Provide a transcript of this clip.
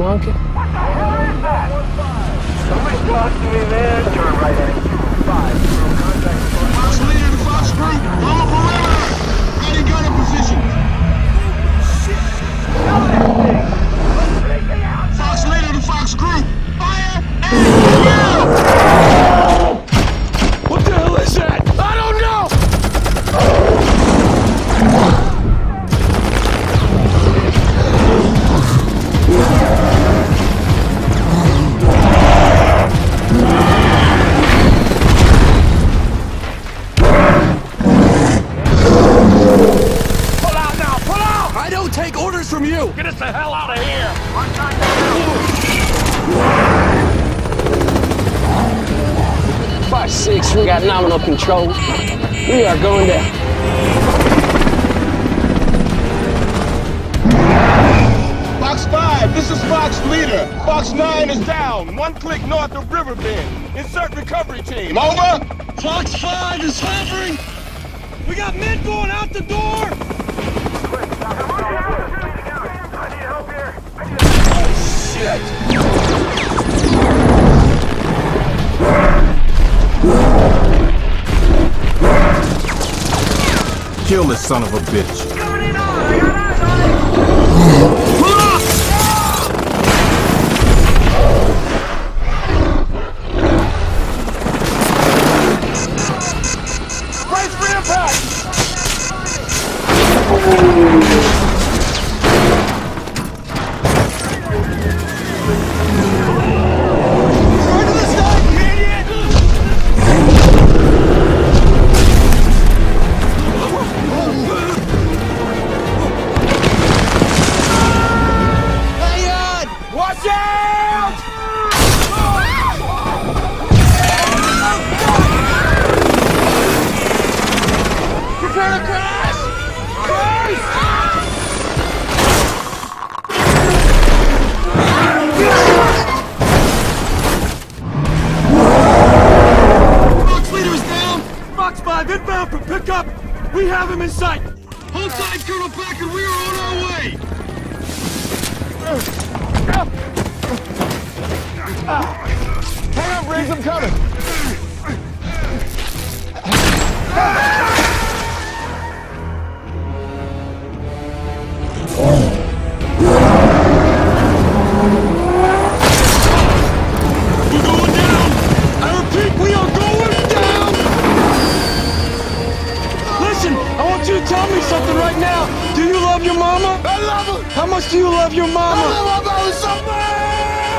monkey? What the hell is that? Somebody talk to me, man. Turn right in. We got nominal control. We are going down. Fox 5, this is Fox leader. Fox 9 is down. One click north of Riverbend. Insert recovery team. Over. Fox 5 is hovering. We got men going out the door. Kill this son of a bitch. Inbound for pickup! We have him in sight! Hold tight, Colonel Packard, we are on our way! Hang on, Briggs, I'm coming! We're love your mama? I love her. How much do you love your mama? I love her so much.